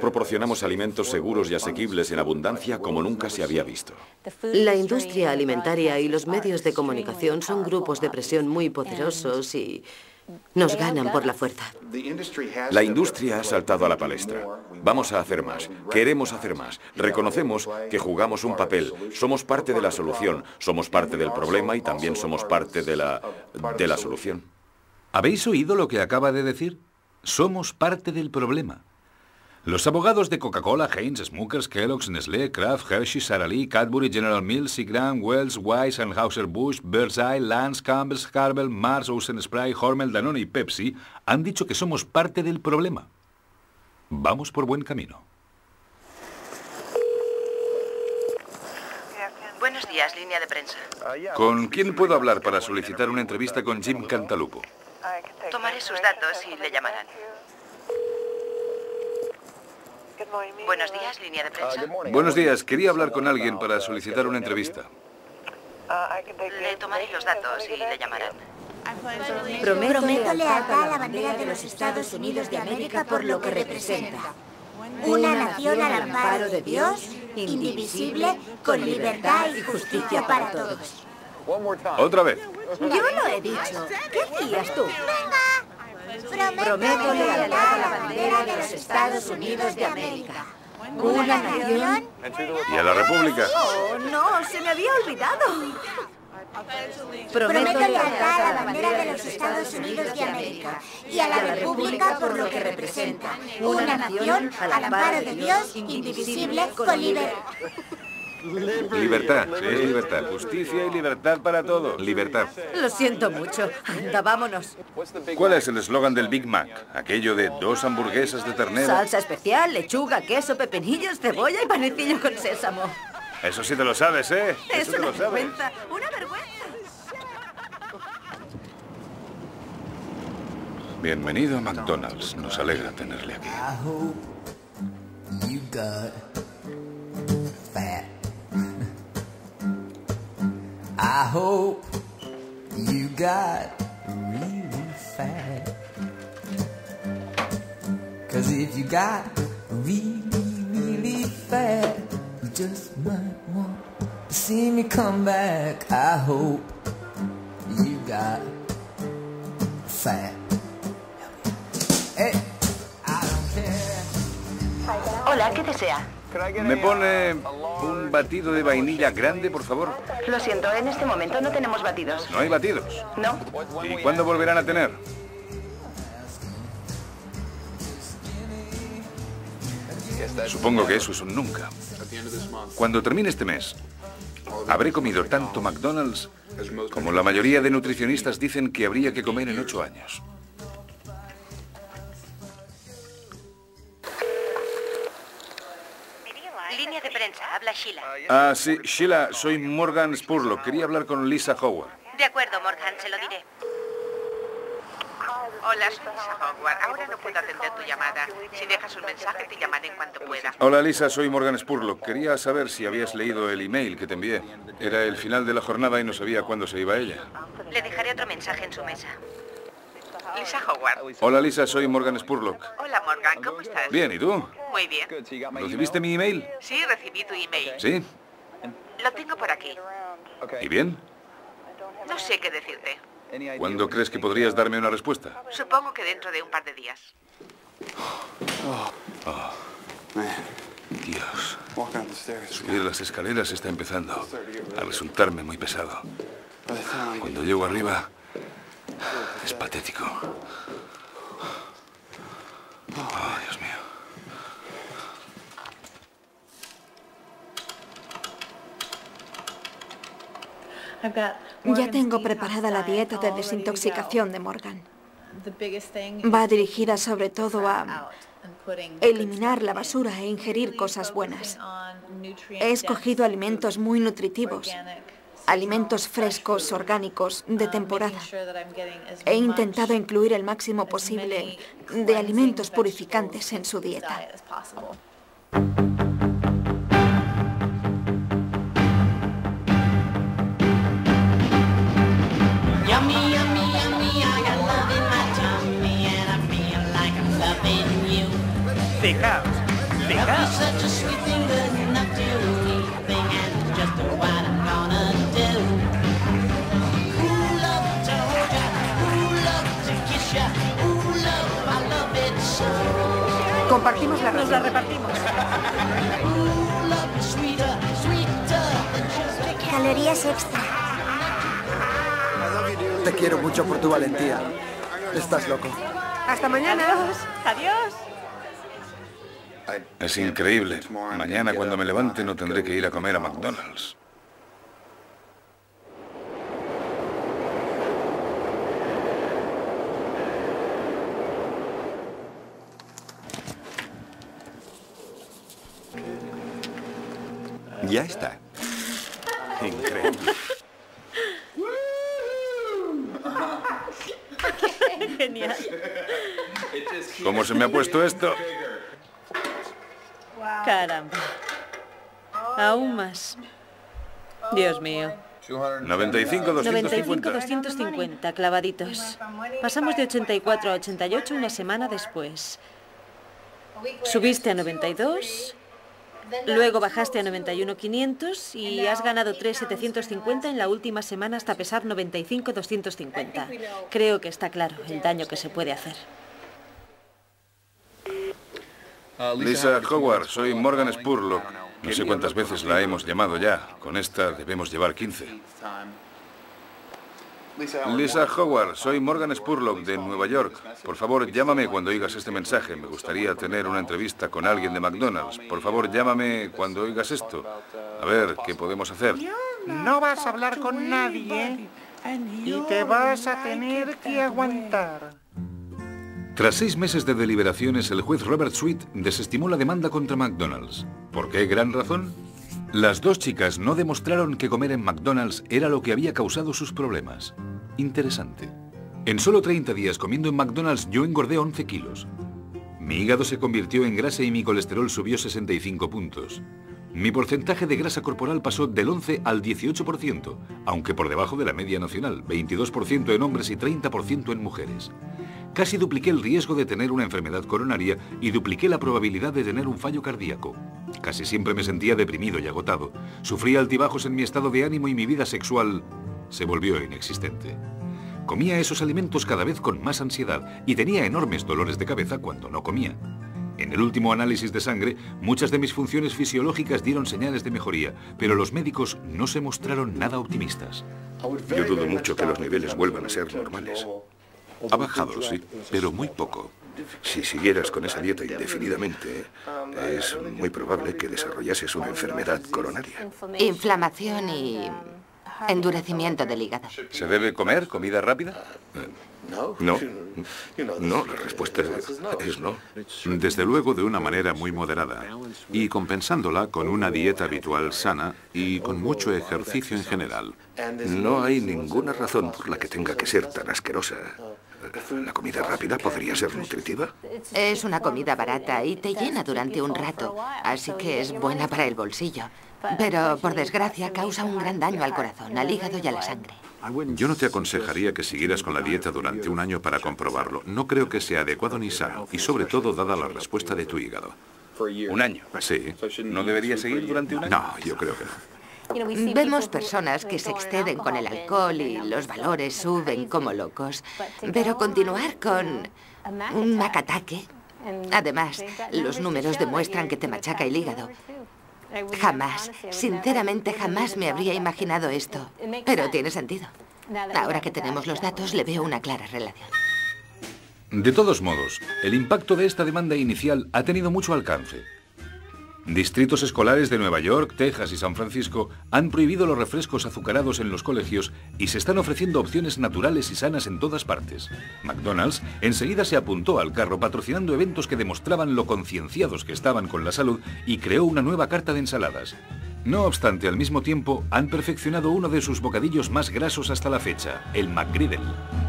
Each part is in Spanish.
Proporcionamos alimentos seguros y asequibles en abundancia como nunca se había visto. La industria alimentaria y los medios de comunicación son grupos de presión muy poderosos y nos ganan por la fuerza. La industria ha saltado a la palestra. Vamos a hacer más. Queremos hacer más. Reconocemos que jugamos un papel. Somos parte de la solución. Somos parte del problema y también somos parte de la, de la solución. ¿Habéis oído lo que acaba de decir? Somos parte del problema. Los abogados de Coca-Cola, Heinz, Smuckers, Kellogg's, Nestlé, Kraft, Hershey, Sara Lee, Cadbury, General Mills, Seagram, Wells, Weiss, Anheuser-Busch, Birdseye, Lance, Campbell's, Carvel, Mars, Ocean Spray, Hormel, Danone y Pepsi han dicho que somos parte del problema. Vamos por buen camino. Buenos días, línea de prensa. ¿Con quién puedo hablar para solicitar una entrevista con Jim Cantalupo? Tomaré sus datos y le llamarán. Buenos días, línea de prensa. Buenos días, quería hablar con alguien para solicitar una entrevista. Le tomaré los datos y le llamarán. Prometo lealtad a la bandera de los Estados Unidos de América por lo que representa. Una nación al amparo de Dios, indivisible, con libertad y justicia para todos. Otra vez. Yo lo he dicho. ¿Qué hacías tú? Prometo lealtad a la bandera de los Estados Unidos de América. Una nación... ¿Y a la República? Oh, no, se me había olvidado. Prometo lealtad a la bandera de los Estados Unidos de América y a la República por lo que representa. Una nación al amparo de Dios, indivisible, con libertad. Libertad, sí, libertad. Justicia y libertad para todos. Libertad. Lo siento mucho. Anda, vámonos. ¿Cuál es el eslogan del Big Mac? Aquello de dos hamburguesas de ternera. Salsa especial, lechuga, queso, pepinillos, cebolla y panecillo con sésamo. Eso sí te lo sabes, ¿eh? Es Eso te una lo sabes. vergüenza, una vergüenza. Bienvenido a McDonald's. Nos alegra tenerle aquí. I hope you got really fat. Cause if you got really, really fat, you just might want to see me come back. I hope you got fat. Hey, I don't care. Hola, ¿qué desea? ¿Me pone un batido de vainilla grande, por favor? Lo siento, en este momento no tenemos batidos. No hay batidos. ¿No? ¿Y cuándo volverán a tener? Supongo que eso es un nunca. Cuando termine este mes, habré comido tanto McDonald's como la mayoría de nutricionistas dicen que habría que comer en ocho años. Habla Sheila. Ah, sí, Sheila, soy Morgan Spurlock. Quería hablar con Lisa Howard. De acuerdo, Morgan, se lo diré. Hola, soy Lisa Howard. Ahora no puedo atender tu llamada. Si dejas un mensaje, te llamaré en cuanto pueda. Hola Lisa, soy Morgan Spurlock. Quería saber si habías leído el email que te envié. Era el final de la jornada y no sabía cuándo se iba ella. Le dejaré otro mensaje en su mesa. Lisa Howard. Hola Lisa, soy Morgan Spurlock. Hola, Morgan, ¿cómo estás? Bien, ¿y tú? Muy bien. ¿Recibiste mi email? Sí, recibí tu email. ¿Sí? Lo tengo por aquí. ¿Y bien? No sé qué decirte. ¿Cuándo crees que podrías darme una respuesta? Supongo que dentro de un par de días. Dios. Subir las escaleras está empezando a resultarme muy pesado. Cuando llego arriba, es patético. Oh, Dios mío. Ya tengo preparada la dieta de desintoxicación de Morgan. Va dirigida sobre todo a eliminar la basura e ingerir cosas buenas. He escogido alimentos muy nutritivos, alimentos frescos, orgánicos, de temporada. He intentado incluir el máximo posible de alimentos purificantes en su dieta. Yummy, yummy, Compartimos la Nos la repartimos. Calorías extra. Te quiero mucho por tu valentía. Estás loco. Hasta mañana. Adiós. Adiós. Es increíble. Mañana cuando me levante no tendré que ir a comer a McDonald's. Ya está. Increíble. Genial. ¿Cómo se me ha puesto esto? Caramba. Aún más. Dios mío. 95, 95, 250. 250, clavaditos. Pasamos de 84 a 88 una semana después. Subiste a 92, luego bajaste a 91, 500 y has ganado 3, 750 en la última semana hasta pesar 95, 250. Creo que está claro el daño que se puede hacer. Lisa Howard, soy Morgan Spurlock. No sé cuántas veces la hemos llamado ya. Con esta debemos llevar 15. Lisa Howard, soy Morgan Spurlock de Nueva York. Por favor, llámame cuando oigas este mensaje. Me gustaría tener una entrevista con alguien de McDonald's. Por favor, llámame cuando oigas esto. A ver, ¿qué podemos hacer? No vas a hablar con nadie y te vas a tener que aguantar. Tras seis meses de deliberaciones, el juez Robert Sweet desestimó la demanda contra McDonald's. ¿Por qué gran razón? Las dos chicas no demostraron que comer en McDonald's era lo que había causado sus problemas. Interesante. En solo 30 días comiendo en McDonald's yo engordé 11 kilos. Mi hígado se convirtió en grasa y mi colesterol subió 65 puntos. Mi porcentaje de grasa corporal pasó del 11 al 18%, aunque por debajo de la media nacional, 22% en hombres y 30% en mujeres. Casi dupliqué el riesgo de tener una enfermedad coronaria y dupliqué la probabilidad de tener un fallo cardíaco. Casi siempre me sentía deprimido y agotado. Sufría altibajos en mi estado de ánimo y mi vida sexual se volvió inexistente. Comía esos alimentos cada vez con más ansiedad y tenía enormes dolores de cabeza cuando no comía. En el último análisis de sangre, muchas de mis funciones fisiológicas dieron señales de mejoría, pero los médicos no se mostraron nada optimistas. Yo dudo mucho que los niveles vuelvan a ser normales. Ha bajado, sí, pero muy poco. Si siguieras con esa dieta indefinidamente, es muy probable que desarrollases una enfermedad coronaria. Inflamación y endurecimiento del hígado. ¿Se debe comer comida rápida? No, no, la respuesta es no. Desde luego de una manera muy moderada y compensándola con una dieta habitual sana y con mucho ejercicio en general. No hay ninguna razón por la que tenga que ser tan asquerosa. ¿La comida rápida podría ser nutritiva? Es una comida barata y te llena durante un rato, así que es buena para el bolsillo. Pero, por desgracia, causa un gran daño al corazón, al hígado y a la sangre. Yo no te aconsejaría que siguieras con la dieta durante un año para comprobarlo. No creo que sea adecuado ni sano, y sobre todo dada la respuesta de tu hígado. ¿Un año? Sí. ¿No debería seguir durante un año? No, yo creo que no. Vemos personas que se exceden con el alcohol y los valores suben como locos. Pero continuar con un macataque... Además, los números demuestran que te machaca el hígado. Jamás, sinceramente jamás me habría imaginado esto. Pero tiene sentido. Ahora que tenemos los datos, le veo una clara relación. De todos modos, el impacto de esta demanda inicial ha tenido mucho alcance. Distritos escolares de Nueva York, Texas y San Francisco han prohibido los refrescos azucarados en los colegios y se están ofreciendo opciones naturales y sanas en todas partes. McDonald's enseguida se apuntó al carro patrocinando eventos que demostraban lo concienciados que estaban con la salud y creó una nueva carta de ensaladas. No obstante, al mismo tiempo, han perfeccionado uno de sus bocadillos más grasos hasta la fecha, el McGriddle.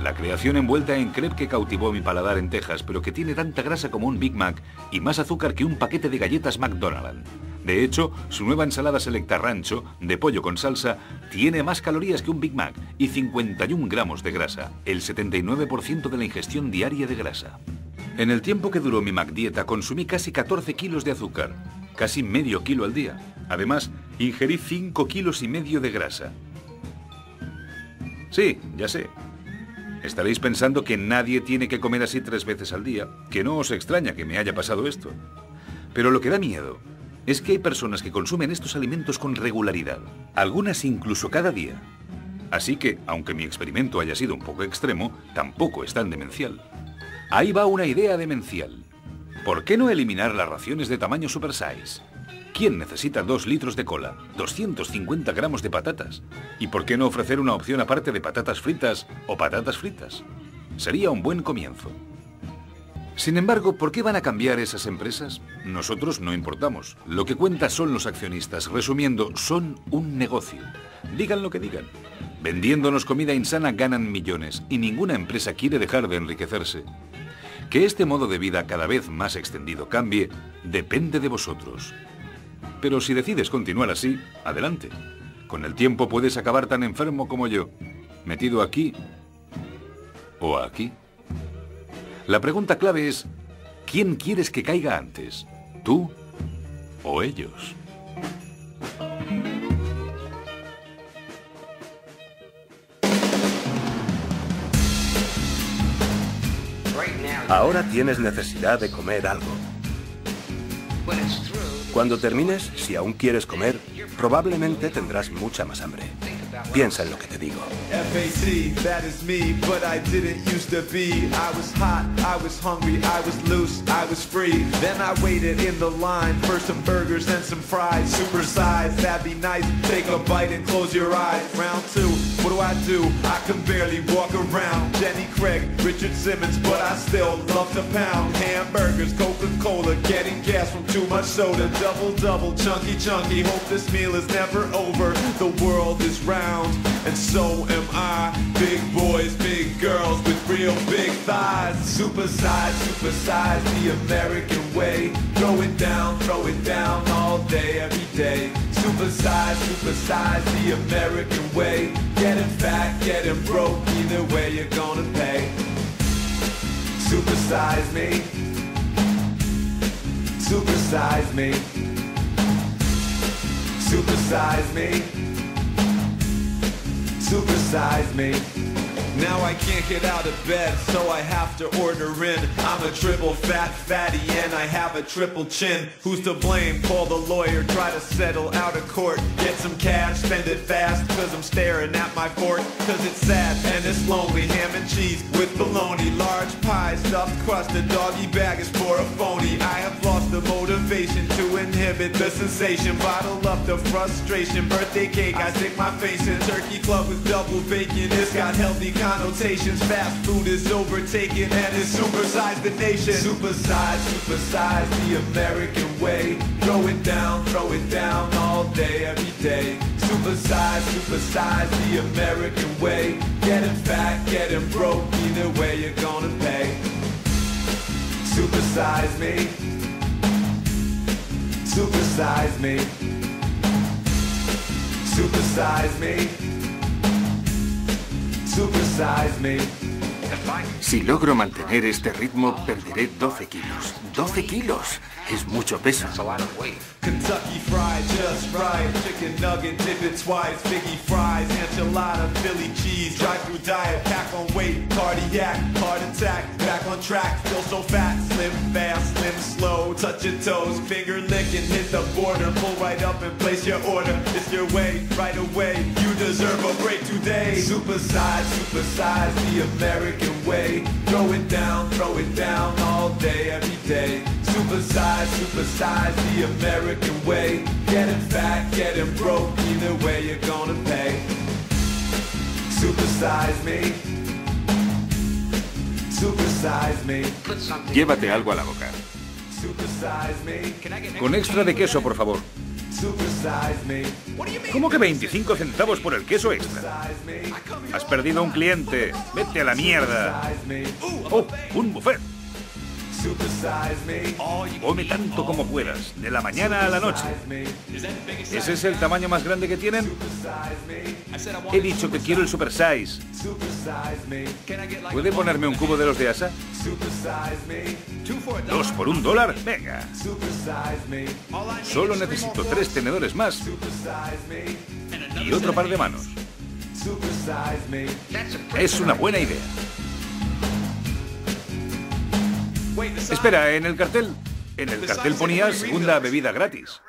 La creación envuelta en crepe que cautivó mi paladar en Texas, pero que tiene tanta grasa como un Big Mac y más azúcar que un paquete de galletas McDonald's. De hecho, su nueva ensalada selecta rancho, de pollo con salsa, tiene más calorías que un Big Mac y 51 gramos de grasa, el 79% de la ingestión diaria de grasa. En el tiempo que duró mi MacDieta consumí casi 14 kilos de azúcar, casi medio kilo al día. Además, ingerí 5 kilos y medio de grasa. Sí, ya sé. Estaréis pensando que nadie tiene que comer así tres veces al día, que no os extraña que me haya pasado esto. Pero lo que da miedo es que hay personas que consumen estos alimentos con regularidad, algunas incluso cada día. Así que, aunque mi experimento haya sido un poco extremo, tampoco es tan demencial. Ahí va una idea demencial. ¿Por qué no eliminar las raciones de tamaño super size? ¿Quién necesita dos litros de cola, 250 gramos de patatas? ¿Y por qué no ofrecer una opción aparte de patatas fritas o patatas fritas? Sería un buen comienzo. Sin embargo, ¿por qué van a cambiar esas empresas? Nosotros no importamos. Lo que cuenta son los accionistas. Resumiendo, son un negocio. Digan lo que digan. Vendiéndonos comida insana ganan millones y ninguna empresa quiere dejar de enriquecerse. Que este modo de vida cada vez más extendido cambie depende de vosotros. Pero si decides continuar así, adelante. Con el tiempo puedes acabar tan enfermo como yo, metido aquí o aquí. La pregunta clave es, ¿quién quieres que caiga antes? ¿Tú o ellos? Ahora tienes necesidad de comer algo. Cuando termines, si aún quieres comer, probablemente tendrás mucha más hambre. Piensa en lo que te digo. FAT, that is me, but I didn't used to be. I was hot, I was hungry, I was loose, I was free. Then I waited in the line for some burgers and some fries. Super size, that'd be nice. Take a bite and close your eyes. Round two, what do I do? I can barely walk around. Jenny Craig, Richard Simmons, but I still love to pound. Hamburgers, Coca-Cola, getting gas from too much soda. Double, double, chunky, chunky. Hope this meal is never over. The world is round, and so am I. Big boys, big girls with real big thighs. Super size, super size, the American way. Throw it down, throw it down all day, every day. Super size, super size, the American way. Getting fat, getting broke, either way you're gonna pay. Super size me. Super size me. Super size me. Super size me. Now I can't get out of bed, so I have to order in. I'm a triple fat fatty and I have a triple chin. Who's to blame? Call the lawyer, try to settle out of court. Get some cash, spend it fast, cause I'm staring at my fork. Cause it's sad and it's lonely. Ham and cheese with bologna. Large pie, stuffed crust, a doggy bag is for a phony. I have lost the motivation the sensation. Bottle up the frustration. Birthday cake, I stick my face in. Turkey club with double bacon. It's got healthy connotations. Fast food is overtaken and it's supersized the nation. Supersize, supersize the American way. Throw it down, throw it down all day, every day. Supersize, supersize the American way. Getting fat, getting broke, either way you're gonna pay. Supersize me. Supersize me. Supersize me. Supersize me. Si logro mantener este ritmo, perderé 12 kilos. ¡12 kilos! Es mucho peso. Kentucky fried, just right. Chicken nugget, dip it twice. Biggie fries, enchilada, Philly cheese. Drive through diet, pack on weight, cardiac, heart attack. Back on track, feel so fat. Slim fast, slim slow. Touch your toes, finger licking, hit the border. Pull right up and place your order. It's your way, right away. You deserve a break today. Super size, super size, the American way. Throw it down, throw it down all day, every day. Super size, super size, the American way. Getting fat, getting broke, either way you're gonna pay. Super size me. Super size me. Llévate algo a la boca. Con extra de queso, por favor. ¿Cómo que 25 centavos por el queso extra? Has perdido un cliente. Vete a la mierda. Oh, un buffet. Come tanto como puedas, de la mañana a la noche. ¿Ese es el tamaño más grande que tienen? He dicho que quiero el super size. ¿Puede ponerme un cubo de los de Asa? ¿Dos por un dólar? Venga. Solo necesito tres tenedores más. Y otro par de manos. Es una buena idea. Espera, en el cartel... En el cartel ponía segunda bebida gratis.